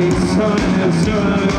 sun has done.